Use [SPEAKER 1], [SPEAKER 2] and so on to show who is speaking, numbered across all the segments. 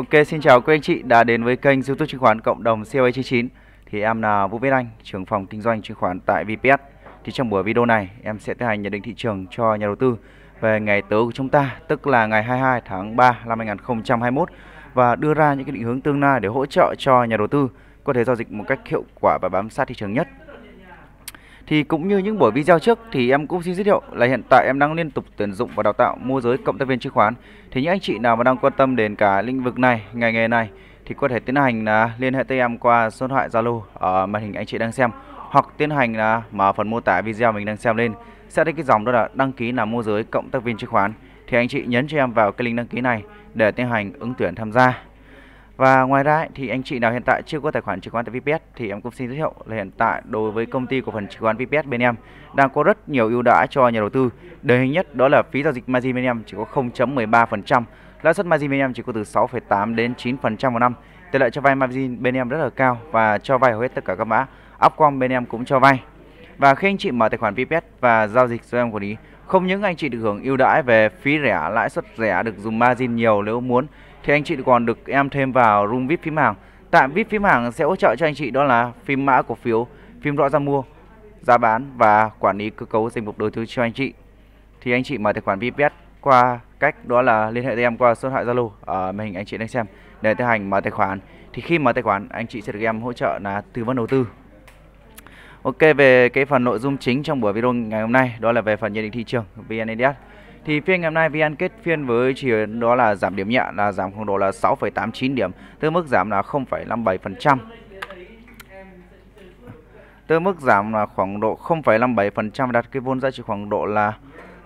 [SPEAKER 1] Ok, xin chào quý anh chị đã đến với kênh YouTube chứng khoán cộng đồng COA99. Thì em là Vũ Viết Anh, trưởng phòng kinh doanh chứng khoán tại VPS. Thì trong buổi video này, em sẽ tiến hành nhận định thị trường cho nhà đầu tư về ngày tới của chúng ta, tức là ngày 22 tháng 3 năm 2021 và đưa ra những cái định hướng tương lai để hỗ trợ cho nhà đầu tư có thể giao dịch một cách hiệu quả và bám sát thị trường nhất. Thì cũng như những buổi video trước thì em cũng xin giới thiệu là hiện tại em đang liên tục tuyển dụng và đào tạo môi giới cộng tác viên chứng khoán. Thì những anh chị nào mà đang quan tâm đến cả lĩnh vực này, ngành nghề này thì có thể tiến hành là liên hệ tới em qua số điện thoại Zalo ở màn hình anh chị đang xem hoặc tiến hành là mở phần mô tả video mình đang xem lên. Sẽ thấy cái dòng đó là đăng ký làm môi giới cộng tác viên chứng khoán. Thì anh chị nhấn cho em vào cái link đăng ký này để tiến hành ứng tuyển tham gia và ngoài ra thì anh chị nào hiện tại chưa có tài khoản chứng khoán tại VPS thì em cũng xin giới thiệu là hiện tại đối với công ty cổ phần chứng khoán VPS bên em đang có rất nhiều ưu đãi cho nhà đầu tư. Điển hình nhất đó là phí giao dịch margin bên em chỉ có 0.13%, lãi suất margin bên em chỉ có từ 6,8 đến 9% một năm. Tỷ lệ cho vay margin bên em rất là cao và cho vay hầu hết tất cả các mã. Upcom bên em cũng cho vay. Và khi anh chị mở tài khoản VPS và giao dịch do em quản lý, không những anh chị được hưởng ưu đãi về phí rẻ, lãi suất rẻ được dùng margin nhiều nếu muốn thì anh chị còn được em thêm vào room VIP phím hàng. Tại VIP phím hàng sẽ hỗ trợ cho anh chị đó là phím mã cổ phiếu, phím rõ ra mua, giá bán và quản lý cơ cấu danh mục đầu tư cho anh chị. Thì anh chị mở tài khoản VPS qua cách đó là liên hệ với em qua số điện thoại Zalo ở màn hình anh chị đang xem để tiến hành mở tài khoản. Thì khi mở tài khoản anh chị sẽ được em hỗ trợ là tư vấn đầu tư. Ok về cái phần nội dung chính trong buổi video ngày hôm nay đó là về phần nhận định thị trường VN Index. Thì phiên ngày hôm nay VN kết phiên với chỉ đó là giảm điểm nhẹ là giảm khoảng độ là 6,89 điểm, từ mức giảm là 0,57%. Từ mức giảm là khoảng độ 0,57% đặt cái vốn giá trị khoảng độ là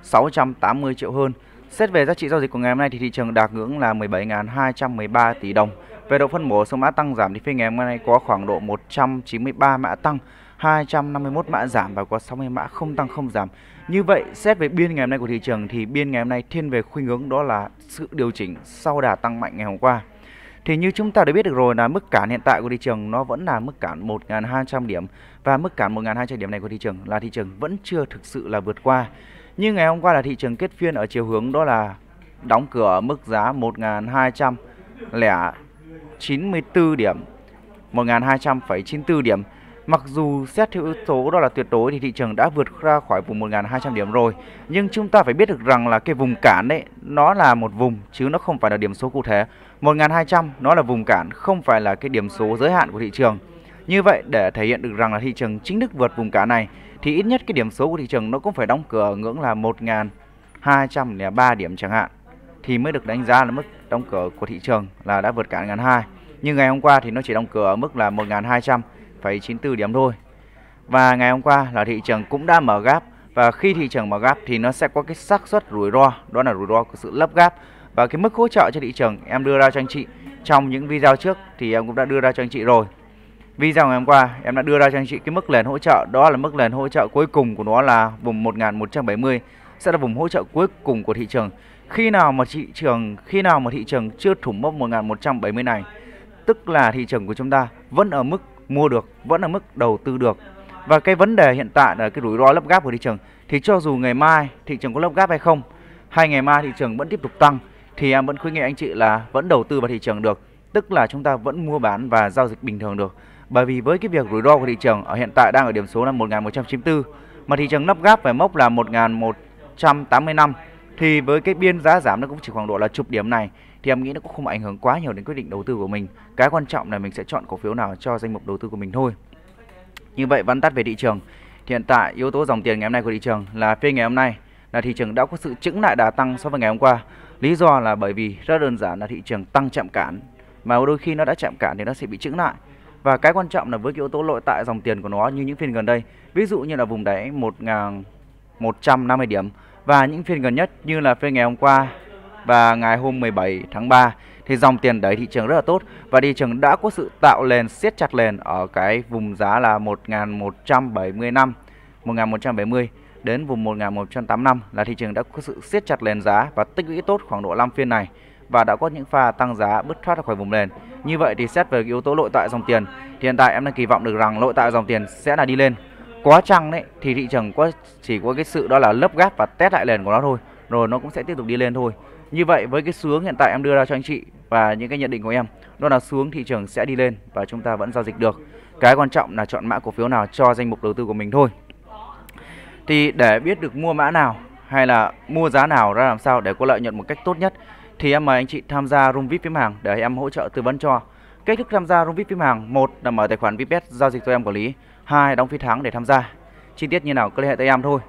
[SPEAKER 1] 680 triệu hơn. Xét về giá trị giao dịch của ngày hôm nay thì thị trường đạt ngưỡng là 17.213 tỷ đồng. Về độ phân bổ số mã tăng giảm thì phiên ngày hôm nay có khoảng độ 193 mã tăng, 251 mã giảm và có 60 mã không tăng không giảm. Như vậy, xét về biên ngày hôm nay của thị trường thì biên ngày hôm nay thiên về khuynh hướng đó là sự điều chỉnh sau đà tăng mạnh ngày hôm qua. Thì như chúng ta đã biết được rồi là mức cản hiện tại của thị trường nó vẫn là mức cản 1.200 điểm và mức cản 1.200 điểm này của thị trường là thị trường vẫn chưa thực sự là vượt qua. như ngày hôm qua là thị trường kết phiên ở chiều hướng đó là đóng cửa ở mức giá 1.294 điểm 1.200,94 điểm. Mặc dù xét theo yếu tố đó là tuyệt đối thì thị trường đã vượt ra khỏi vùng 1.200 điểm rồi. Nhưng chúng ta phải biết được rằng là cái vùng cản đấy nó là một vùng chứ nó không phải là điểm số cụ thể. 1.200 nó là vùng cản không phải là cái điểm số giới hạn của thị trường. Như vậy để thể hiện được rằng là thị trường chính thức vượt vùng cản này Thì ít nhất cái điểm số của thị trường nó cũng phải đóng cửa ở ngưỡng là 1.203 điểm chẳng hạn. Thì mới được đánh giá là mức đóng cửa của thị trường là đã vượt cản ngàn hai Nhưng ngày hôm qua thì nó chỉ đóng cửa ở mức là 1.200 1,94 điểm thôi. Và ngày hôm qua là thị trường cũng đã mở gap và khi thị trường mở gap thì nó sẽ có cái xác suất rủi ro, đó là rủi ro của sự lấp gap và cái mức hỗ trợ cho thị trường em đưa ra cho anh chị trong những video trước thì em cũng đã đưa ra cho anh chị rồi. Video ngày hôm qua em đã đưa ra cho anh chị cái mức nền hỗ trợ đó là mức nền hỗ trợ cuối cùng của nó là vùng 1170 sẽ là vùng hỗ trợ cuối cùng của thị trường. Khi nào mà thị trường, khi nào mà thị trường chưa thủng mốc 1170 này, tức là thị trường của chúng ta vẫn ở mức mua được, vẫn ở mức đầu tư được. Và cái vấn đề hiện tại là cái rủi ro lấp gáp của thị trường, thì cho dù ngày mai thị trường có lấp gáp hay không, hay ngày mai thị trường vẫn tiếp tục tăng, thì em vẫn khuyến nghị anh chị là vẫn đầu tư vào thị trường được. Tức là chúng ta vẫn mua bán và giao dịch bình thường được. Bởi vì với cái việc rủi ro của thị trường ở hiện tại đang ở điểm số là 1194 mà thị trường lấp gáp về mốc là 1185 thì với cái biên giá giảm nó cũng chỉ khoảng độ là chục điểm này thì em nghĩ nó cũng không ảnh hưởng quá nhiều đến quyết định đầu tư của mình. Cái quan trọng là mình sẽ chọn cổ phiếu nào cho danh mục đầu tư của mình thôi. Như vậy văn tắt về thị trường. Thì hiện tại yếu tố dòng tiền ngày hôm nay của thị trường là phiên ngày hôm nay là thị trường đã có sự chững lại đà tăng so với ngày hôm qua. Lý do là bởi vì rất đơn giản là thị trường tăng chạm cản mà đôi khi nó đã chạm cản thì nó sẽ bị chững lại. Và cái quan trọng là với cái yếu tố nội tại dòng tiền của nó như những phiên gần đây, ví dụ như là vùng đáy 1150 điểm và những phiên gần nhất như là phiên ngày hôm qua và ngày hôm 17 tháng 3 thì dòng tiền đẩy thị trường rất là tốt và thị trường đã có sự tạo nền, siết chặt nền ở cái vùng giá là 1175 1170 đến vùng 1185 là thị trường đã có sự siết chặt nền giá và tích lũy tốt khoảng độ 5 phiên này và đã có những pha tăng giá bứt thoát ra khỏi vùng nền. Như vậy thì xét về yếu tố nội tại dòng tiền, thì hiện tại em đang kỳ vọng được rằng nội tại dòng tiền sẽ là đi lên. Quá chăng đấy thì thị trường có chỉ có cái sự đó là lấp gáp và test lại nền của nó thôi, rồi nó cũng sẽ tiếp tục đi lên thôi Như vậy với cái xuống hiện tại em đưa ra cho anh chị và những cái nhận định của em đó là xuống thị trường sẽ đi lên và chúng ta vẫn giao dịch được. Cái quan trọng là chọn mã cổ phiếu nào cho danh mục đầu tư của mình thôi. Thì để biết được mua mã nào hay là mua giá nào ra làm sao để có lợi nhuận một cách tốt nhất thì em mời anh chị tham gia room VIP phím hàng để em hỗ trợ tư vấn cho. Cách thức tham gia room VIP phím hàng, một là mở tài khoản VPS giao dịch cho em quản lý, hai đóng phí tháng để tham gia. Chi tiết như nào cứ liên hệ tới em thôi.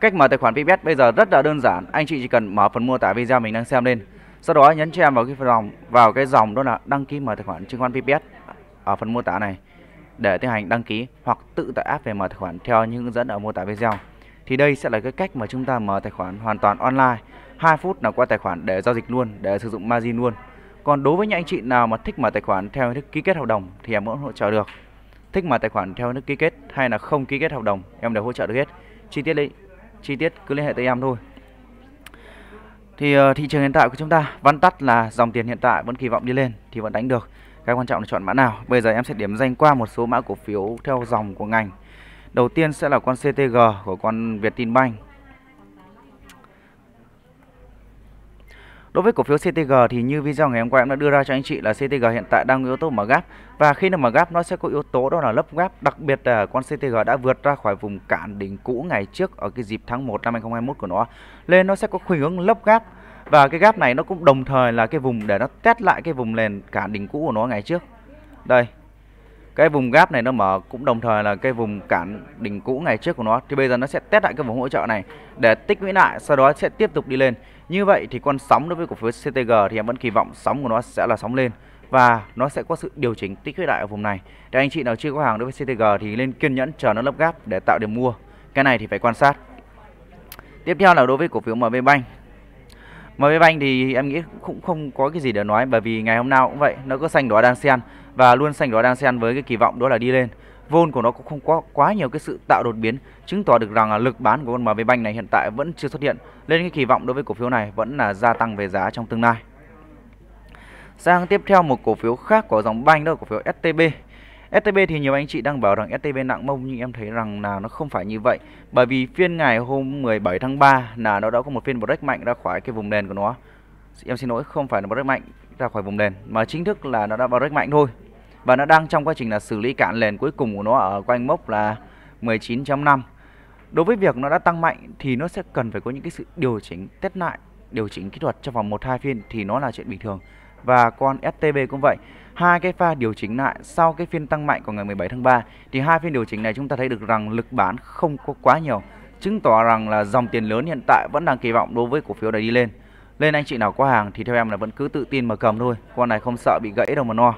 [SPEAKER 1] Cách mở tài khoản VPS bây giờ rất là đơn giản, anh chị chỉ cần mở phần mô tả video mình đang xem lên. Sau đó nhấn cho em vào cái dòng vào cái dòng đó là đăng ký mở tài khoản chứng khoán VPS ở phần mô tả này để tiến hành đăng ký hoặc tự tải app về mở tài khoản theo những hướng dẫn ở mô tả video. Thì đây sẽ là cái cách mà chúng ta mở tài khoản hoàn toàn online 2 phút là qua tài khoản để giao dịch luôn, để sử dụng margin luôn. Còn đối với những anh chị nào mà thích mở tài khoản theo hình thức ký kết hợp đồng thì em vẫn hỗ trợ được. Thích mở tài khoản theo nước ký kết hay là không ký kết hợp đồng, em đều hỗ trợ được hết. Chi tiết đi, chi tiết cứ liên hệ tới em thôi. Thì uh, thị trường hiện tại của chúng ta văn tắt là dòng tiền hiện tại vẫn kỳ vọng đi lên thì vẫn đánh được. Cái quan trọng là chọn mã nào. Bây giờ em sẽ điểm danh qua một số mã cổ phiếu theo dòng của ngành. Đầu tiên sẽ là con CTG của con Vietinbank. Đối với cổ phiếu CTG thì như video ngày hôm qua em đã đưa ra cho anh chị là CTG hiện tại đang yếu tố mở gap và khi nó mở gap nó sẽ có yếu tố đó là lấp gap, đặc biệt là con CTG đã vượt ra khỏi vùng cản đỉnh cũ ngày trước ở cái dịp tháng 1 năm 2021 của nó. Lên nó sẽ có khuynh hướng lấp gap và cái gap này nó cũng đồng thời là cái vùng để nó test lại cái vùng nền cản đỉnh cũ của nó ngày trước. Đây. Cái vùng gap này nó mở cũng đồng thời là cái vùng cản đỉnh cũ ngày trước của nó thì bây giờ nó sẽ test lại cái vùng hỗ trợ này để tích lũy lại sau đó sẽ tiếp tục đi lên như vậy thì con sóng đối với cổ phiếu CTG thì em vẫn kỳ vọng sóng của nó sẽ là sóng lên và nó sẽ có sự điều chỉnh tích lũy lại ở vùng này. Để anh chị nào chưa có hàng đối với CTG thì nên kiên nhẫn chờ nó lấp gáp để tạo điểm mua. Cái này thì phải quan sát. Tiếp theo là đối với cổ phiếu MB Bank. MB Bank thì em nghĩ cũng không có cái gì để nói bởi vì ngày hôm nào cũng vậy, nó có xanh đỏ đan xen và luôn xanh đỏ đang xen với cái kỳ vọng đó là đi lên. Vol của nó cũng không có quá nhiều cái sự tạo đột biến, chứng tỏ được rằng là lực bán của con MB Bank này hiện tại vẫn chưa xuất hiện. Nên cái kỳ vọng đối với cổ phiếu này vẫn là gia tăng về giá trong tương lai. Sang tiếp theo một cổ phiếu khác của dòng banh đó là cổ phiếu STB STB thì nhiều anh chị đang bảo rằng STB nặng mông, nhưng em thấy rằng là nó không phải như vậy. Bởi vì phiên ngày hôm 17 tháng 3 là nó đã có một phiên break mạnh ra khỏi cái vùng nền của nó. Em xin lỗi, không phải là break mạnh ra khỏi vùng nền, mà chính thức là nó đã break mạnh thôi và nó đang trong quá trình là xử lý cạn nền cuối cùng của nó ở quanh mốc là 19.5 đối với việc nó đã tăng mạnh thì nó sẽ cần phải có những cái sự điều chỉnh, test lại, điều chỉnh kỹ thuật trong vòng một, hai phiên thì nó là chuyện bình thường. Và con STB cũng vậy, hai cái pha điều chỉnh lại sau cái phiên tăng mạnh của ngày 17 tháng 3 thì hai phiên điều chỉnh này chúng ta thấy được rằng lực bán không có quá nhiều, chứng tỏ rằng là dòng tiền lớn hiện tại vẫn đang kỳ vọng đối với cổ phiếu này đi lên. Lên anh chị nào có hàng thì theo em là vẫn cứ tự tin mà cầm thôi, con này không sợ bị gãy đâu mà no.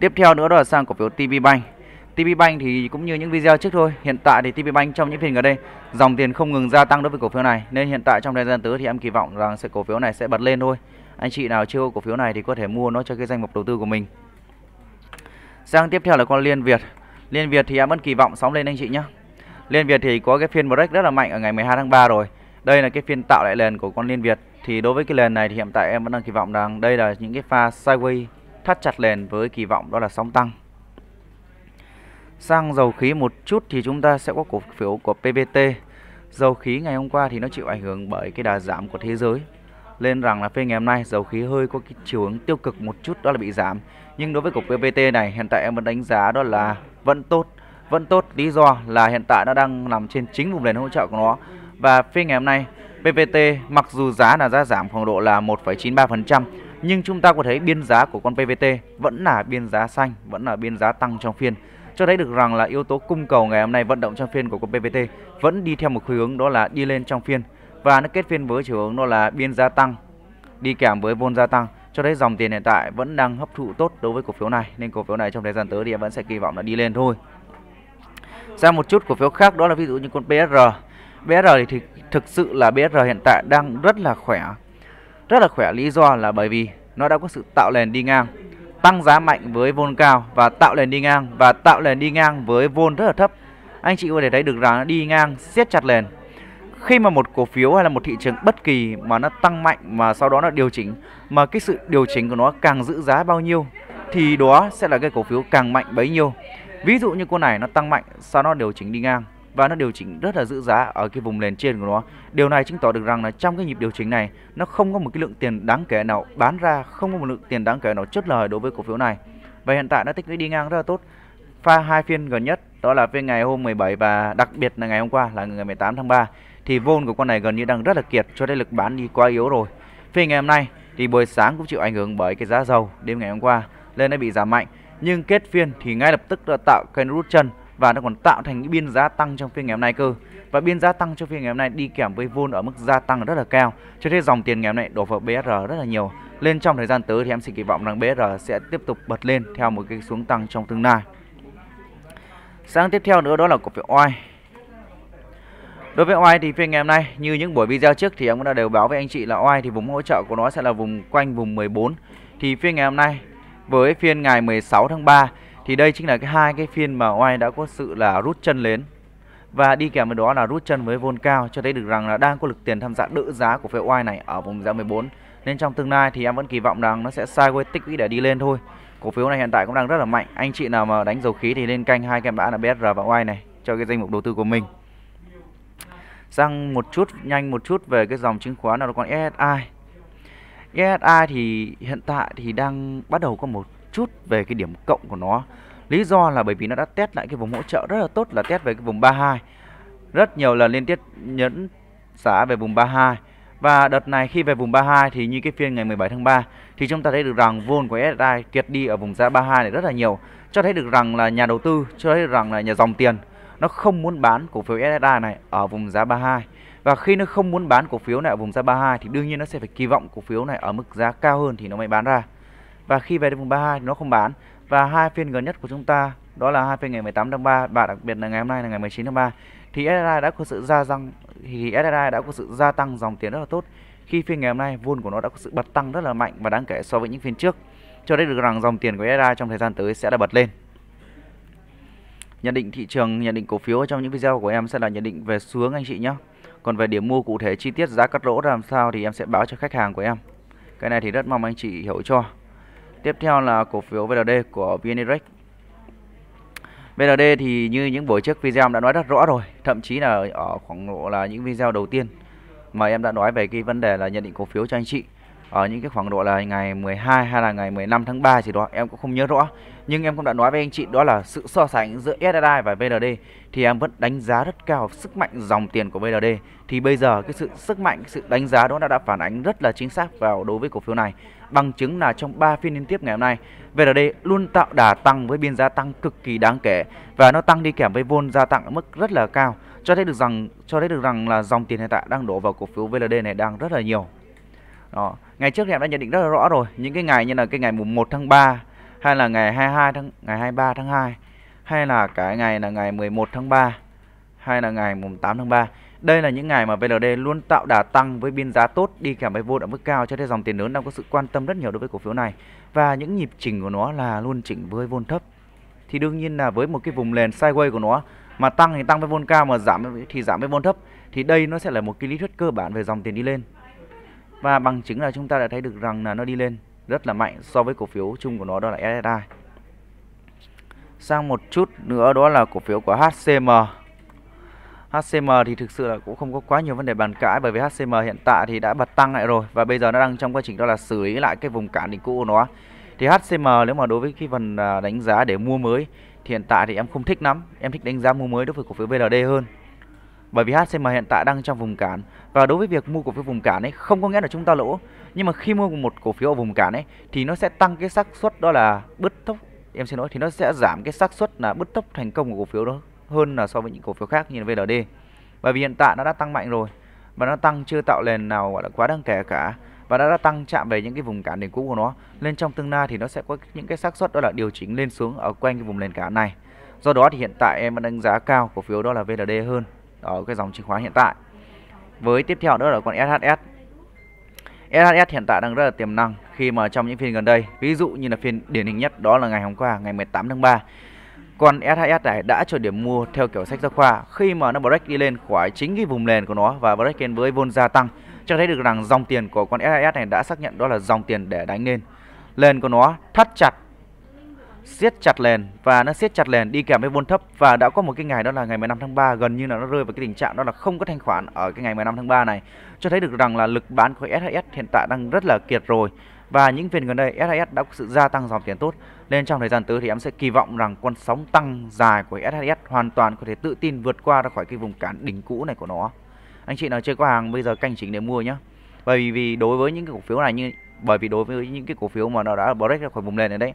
[SPEAKER 1] Tiếp theo nữa đó là sang cổ phiếu TP Bank. TP Bank thì cũng như những video trước thôi. Hiện tại thì TP Bank trong những phiên gần đây, dòng tiền không ngừng gia tăng đối với cổ phiếu này, nên hiện tại trong thời gian tới thì em kỳ vọng rằng sẽ cổ phiếu này sẽ bật lên thôi. Anh chị nào chưa có cổ phiếu này thì có thể mua nó cho cái danh mục đầu tư của mình. Sang tiếp theo là con Liên Việt. Liên Việt thì em vẫn kỳ vọng sóng lên anh chị nhé. Liên Việt thì có cái phiên break rất là mạnh ở ngày 12 tháng 3 rồi. Đây là cái phiên tạo lại nền của con Liên Việt. Thì đối với cái nền này thì hiện tại em vẫn đang kỳ vọng rằng đây là những cái pha sideways thắt chặt lên với kỳ vọng đó là sóng tăng. Sang dầu khí một chút thì chúng ta sẽ có cổ phiếu của PVT. Dầu khí ngày hôm qua thì nó chịu ảnh hưởng bởi cái đà giảm của thế giới. Lên rằng là phiên ngày hôm nay dầu khí hơi có cái chiều hướng tiêu cực một chút đó là bị giảm. Nhưng đối với cổ PVT này hiện tại em vẫn đánh giá đó là vẫn tốt. Vẫn tốt lý do là hiện tại nó đang nằm trên chính vùng nền hỗ trợ của nó. Và phiên ngày hôm nay PVT mặc dù giá là giá giảm khoảng độ là 1,93% nhưng chúng ta có thấy biên giá của con PVT vẫn là biên giá xanh, vẫn là biên giá tăng trong phiên. Cho thấy được rằng là yếu tố cung cầu ngày hôm nay vận động trong phiên của con PVT vẫn đi theo một hướng đó là đi lên trong phiên và nó kết phiên với chiều hướng đó là biên giá tăng đi kèm với vốn gia tăng cho thấy dòng tiền hiện tại vẫn đang hấp thụ tốt đối với cổ phiếu này nên cổ phiếu này trong thời gian tới thì em vẫn sẽ kỳ vọng là đi lên thôi. Sang một chút cổ phiếu khác đó là ví dụ như con BSR. BSR thì thực sự là BSR hiện tại đang rất là khỏe rất là khỏe, lý do là bởi vì nó đã có sự tạo nền đi ngang, tăng giá mạnh với vôn cao và tạo nền đi ngang, và tạo nền đi ngang với vôn rất là thấp. Anh chị có thể thấy được rằng nó đi ngang, siết chặt nền khi mà một cổ phiếu hay là một thị trường bất kỳ mà nó tăng mạnh mà sau đó nó điều chỉnh, mà cái sự điều chỉnh của nó càng giữ giá bao nhiêu, thì đó sẽ là cái cổ phiếu càng mạnh bấy nhiêu. Ví dụ như con này nó tăng mạnh, sau đó điều chỉnh đi ngang và nó điều chỉnh rất là giữ giá ở cái vùng nền trên của nó. Điều này chứng tỏ được rằng là trong cái nhịp điều chỉnh này nó không có một cái lượng tiền đáng kể nào bán ra, không có một lượng tiền đáng kể nào chốt lời đối với cổ phiếu này. Và hiện tại nó tích lũy đi ngang rất là tốt. Pha hai phiên gần nhất đó là phiên ngày hôm 17 và đặc biệt là ngày hôm qua là ngày 18 tháng 3 thì vôn của con này gần như đang rất là kiệt cho đến lực bán đi quá yếu rồi. Phiên ngày hôm nay thì buổi sáng cũng chịu ảnh hưởng bởi cái giá dầu đêm ngày hôm qua lên nó bị giảm mạnh nhưng kết phiên thì ngay lập tức đã tạo kênh rút chân và nó còn tạo thành cái biên giá tăng trong phiên ngày hôm nay cơ. Và biên giá tăng trong phiên ngày hôm nay đi kèm với vôn ở mức gia tăng rất là cao. Cho nên dòng tiền ngày hôm nay đổ vào BSR rất là nhiều. Lên trong thời gian tới thì em xin kỳ vọng rằng BSR sẽ tiếp tục bật lên theo một cái xuống tăng trong tương lai. Sáng tiếp theo nữa đó là cổ phiếu oai Đối với oai thì phiên ngày hôm nay, như những buổi video trước thì em cũng đã đều báo với anh chị là oai thì vùng hỗ trợ của nó sẽ là vùng quanh vùng 14. Thì phiên ngày hôm nay với phiên ngày 16 tháng 3 thì đây chính là cái hai cái phiên mà oai đã có sự là rút chân lên. Và đi kèm với đó là rút chân với vôn cao, cho thấy được rằng là đang có lực tiền tham gia đỡ giá của phiếu oai này ở vùng giá 14 nên trong tương lai thì em vẫn kỳ vọng rằng nó sẽ sideways tích lũy để đi lên thôi. Cổ phiếu này hiện tại cũng đang rất là mạnh. Anh chị nào mà đánh dầu khí thì lên canh hai cái mã là BSR và oai này cho cái danh mục đầu tư của mình. Sang một chút, nhanh một chút về cái dòng chứng khoán nào đó còn SSI SSI thì hiện tại thì đang bắt đầu có một chút về cái điểm cộng của nó. Lý do là bởi vì nó đã test lại cái vùng hỗ trợ rất là tốt, là test về cái vùng 32 rất nhiều lần liên tiếp nhấn xả về vùng 32 và đợt này khi về vùng 32 thì như cái phiên ngày 17 tháng 3 thì chúng ta thấy được rằng vốn của SSI kiệt đi ở vùng giá 32 này rất là nhiều. Cho thấy được rằng là nhà đầu tư, cho thấy được rằng là nhà dòng tiền, nó không muốn bán cổ phiếu SSI này ở vùng giá 32 và khi nó không muốn bán cổ phiếu này ở vùng giá 32 thì đương nhiên nó sẽ phải kỳ vọng cổ phiếu này ở mức giá cao hơn thì nó mới bán ra và khi về đến vùng 32 thì nó không bán. Và hai phiên gần nhất của chúng ta, đó là hai phiên ngày 18 tháng 3 và đặc biệt là ngày hôm nay là ngày 19 tháng 3 thì SSI đã có sự gia tăng, thì SSI đã có sự gia tăng dòng tiền rất là tốt. Khi phiên ngày hôm nay, vốn của nó đã có sự bật tăng rất là mạnh và đáng kể so với những phiên trước. Cho thấy được rằng dòng tiền của SSI trong thời gian tới sẽ là bật lên. Nhận định thị trường, nhận định cổ phiếu trong những video của em sẽ là nhận định về xuống anh chị nhé. Còn về điểm mua cụ thể chi tiết giá cắt lỗ ra làm sao thì em sẽ báo cho khách hàng của em. Cái này thì rất mong anh chị hiểu cho tiếp theo là cổ phiếu VND của VN Direct VND thì như những buổi trước video em đã nói rất rõ rồi, thậm chí là ở khoảng độ là những video đầu tiên mà em đã nói về cái vấn đề là nhận định cổ phiếu cho anh chị ở những cái khoảng độ là ngày 12 hay là ngày 15 tháng 3 gì đó em cũng không nhớ rõ. Nhưng em cũng đã nói với anh chị đó là sự so sánh giữa SSI và VND thì em vẫn đánh giá rất cao sức mạnh dòng tiền của VND thì bây giờ cái sự sức mạnh sự đánh giá đó đã, đã phản ánh rất là chính xác vào đối với cổ phiếu này. Bằng chứng là trong 3 phiên liên tiếp ngày hôm nay VND luôn tạo đà tăng với biên giá tăng cực kỳ đáng kể và nó tăng đi kèm với vốn gia tăng ở mức rất là cao. Cho thấy được rằng cho thấy được rằng là dòng tiền hiện tại đang đổ vào cổ phiếu VND này đang rất là nhiều đó. Ngày trước thì em đã nhận định rất là rõ rồi. Những cái ngày như là cái ngày mùng 1 tháng 3 Hay là ngày 22 tháng, ngày 23 tháng 2 Hay là cái ngày là ngày 11 tháng 3 Hay là ngày mùng 8 tháng 3 Đây là những ngày mà VLD luôn tạo đà tăng với biên giá tốt, Đi kèm với vô ở mức cao Cho nên dòng tiền lớn đang có sự quan tâm rất nhiều đối với cổ phiếu này. Và những nhịp chỉnh của nó là luôn chỉnh với vôn thấp. Thì đương nhiên là với một cái vùng nền sideways của nó Mà tăng thì tăng với vôn cao mà giảm thì giảm với vôn thấp, Thì đây nó sẽ là một cái lý thuyết cơ bản về dòng tiền đi lên và bằng chứng là chúng ta đã thấy được rằng là nó đi lên rất là mạnh so với cổ phiếu chung của nó đó là SSI. Sang một chút nữa đó là cổ phiếu của HCM. HCM thì thực sự là cũng không có quá nhiều vấn đề bàn cãi bởi vì HCM hiện tại thì đã bật tăng lại rồi và bây giờ nó đang trong quá trình đó là xử lý lại cái vùng cản đỉnh cũ của nó. Thì HCM nếu mà đối với cái phần à, đánh giá để mua mới thì hiện tại thì em không thích lắm, em thích đánh giá mua mới đối với cổ phiếu VLD hơn bởi vì HCM hiện tại đang trong vùng cản. Và đối với việc mua cổ phiếu vùng cản ấy không có nghĩa là chúng ta lỗ. Nhưng mà khi mua một cổ phiếu ở vùng cản ấy thì nó sẽ tăng cái xác suất đó là bứt tốc. Em xin lỗi thì nó sẽ giảm cái xác suất là bứt tốc thành công của cổ phiếu đó hơn là so với những cổ phiếu khác như là VLD bởi vì hiện tại nó đã tăng mạnh rồi. Và nó tăng chưa tạo nền nào gọi là quá đáng kể cả. Và đã, đã tăng chạm về những cái vùng cản đỉnh cũ của nó. Lên trong tương lai thì nó sẽ có những cái xác suất đó là điều chỉnh lên xuống ở quanh cái vùng nền cản này. Do đó thì hiện tại em đánh giá cao cổ phiếu đó là VLD hơn ở cái dòng chứng khoán hiện tại. Với tiếp theo nữa là con SHS SHS hiện tại đang rất là tiềm năng khi mà trong những phiên gần đây. Ví dụ như là phiên điển hình nhất đó là ngày hôm qua, ngày 18 tháng 3 con SHS này đã cho điểm mua theo kiểu sách giáo khoa. Khi mà nó break đi lên khỏi chính cái vùng nền của nó và break lên với vốn gia tăng cho thấy được rằng dòng tiền của con SHS này đã xác nhận đó là dòng tiền để đánh lên. Lên của nó thắt chặt siết chặt lền và nó siết chặt lền đi kèm với vôn thấp. Và đã có một cái ngày đó là ngày 15 tháng 3 gần như là nó rơi vào cái tình trạng đó là không có thanh khoản ở cái ngày 15 tháng 3 này. Cho thấy được rằng là lực bán của SHS hiện tại đang rất là kiệt rồi và những phiên gần đây SHS đã có sự gia tăng dòng tiền tốt. Nên trong thời gian tới thì em sẽ kỳ vọng rằng con sóng tăng dài của SHS hoàn toàn có thể tự tin vượt qua ra khỏi cái vùng cản đỉnh cũ này của nó. Anh chị nào chơi qua hàng, bây giờ canh chỉnh để mua nhé bởi vì đối với những cái cổ phiếu này như, bởi vì đối với những cái cổ phiếu mà nó đã break ra khỏi vùng nền này đấy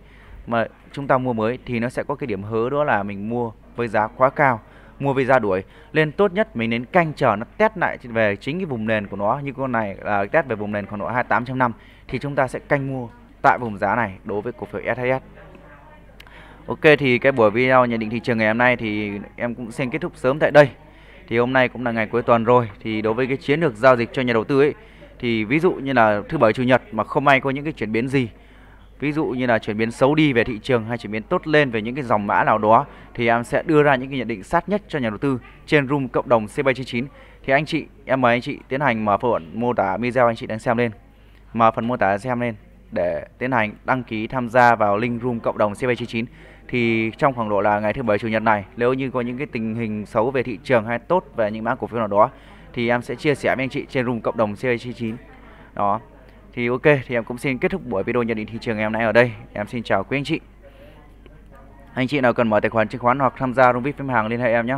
[SPEAKER 1] mà chúng ta mua mới thì nó sẽ có cái điểm hớ đó là mình mua với giá quá cao. Mua với giá đuổi, lên tốt nhất mình đến canh chờ nó test lại về chính cái vùng nền của nó, như con này là test về vùng nền khoảng độ 28.5 thì chúng ta sẽ canh mua tại vùng giá này đối với cổ phiếu SHS Ok, thì cái buổi video nhận định thị trường ngày hôm nay thì em cũng xin kết thúc sớm tại đây. Thì hôm nay cũng là ngày cuối tuần rồi, thì đối với cái chiến lược giao dịch cho nhà đầu tư ấy, thì ví dụ như là thứ bảy, chủ nhật mà không may có những cái chuyển biến gì ví dụ như là chuyển biến xấu đi về thị trường hay chuyển biến tốt lên về những cái dòng mã nào đó, thì em sẽ đưa ra những cái nhận định sát nhất cho nhà đầu tư trên room cộng đồng C399 thì anh chị, em mời anh chị tiến hành mở phần mô tả video anh chị đang xem lên. Mở phần mô tả xem lên để tiến hành đăng ký tham gia vào link room cộng đồng C399 thì trong khoảng độ là ngày thứ bảy, chủ nhật này, nếu như có những cái tình hình xấu về thị trường hay tốt về những mã cổ phiếu nào đó, thì em sẽ chia sẻ với anh chị trên room cộng đồng C9 đó thì ok, thì em cũng xin kết thúc buổi video nhận định thị trường ngày hôm nay ở đây. Em xin chào quý anh chị. Anh chị nào cần mở tài khoản chứng khoán hoặc tham gia room vip phim hàng liên hệ em nhé.